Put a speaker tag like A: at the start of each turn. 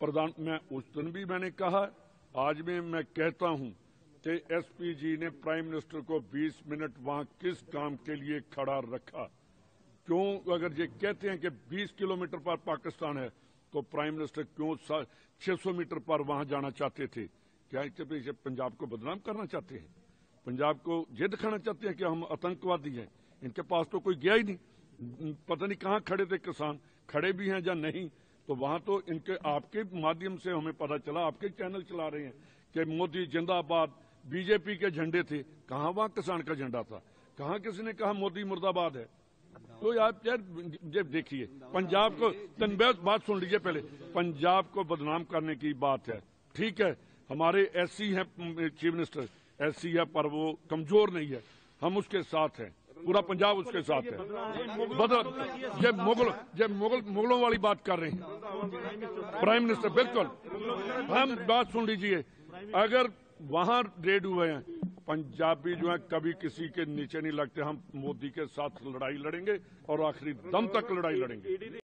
A: प्रधान, मैं उस दिन भी मैंने कहा, आज भी मैं कहता हूँ कि एसपी जी ने प्राइम मिनिस्टर को 20 मिनट वहाँ किस काम के लिए खड़ा रखा। क्यों? अगर ये कहते हैं कि 20 किलोमीटर पर पाकिस्तान है तो प्राइम मिनिस्टर क्यों 600 मीटर पर वहाँ जाना चाहते थे? क्या पीछे पंजाब को बदनाम करना चाहते हैं? पंजाब को ये दिखाना चाहते हैं कि हम आतंकवादी हैं। इनके पास तो कोई गया ही नहीं। पता नहीं कहाँ खड़े थे किसान, खड़े भी हैं या नहीं। तो वहाँ तो इनके, आपके माध्यम से हमें पता चला, आपके चैनल चला रहे हैं कि मोदी जिंदाबाद, बीजेपी के झंडे थे। कहाँ वहाँ किसान का झंडा था? कहाँ किसी ने कहा मोदी मुर्दाबाद है? तो आप यार, जब देखिए, पंजाब को बात सुन लीजिए पहले। पंजाब को बदनाम करने की बात है। ठीक है, हमारे ऐसी हैं चीफ मिनिस्टर, ऐसी है, पर वो कमज़ोर नहीं है। हम उसके साथ हैं। पूरा पंजाब उसके साथ है। बदल जब मुगल जब मुगल, मुगलों वाली बात कर रहे हैं। प्राइम मिनिस्टर बिल्कुल। हम बात सुन लीजिए। अगर वहाँ रेड हुए हैं, पंजाबी जो है, कभी किसी के नीचे नहीं लगते। हम मोदी के साथ लड़ाई लड़ेंगे और आखिरी दम तक लड़ाई लड़ेंगे।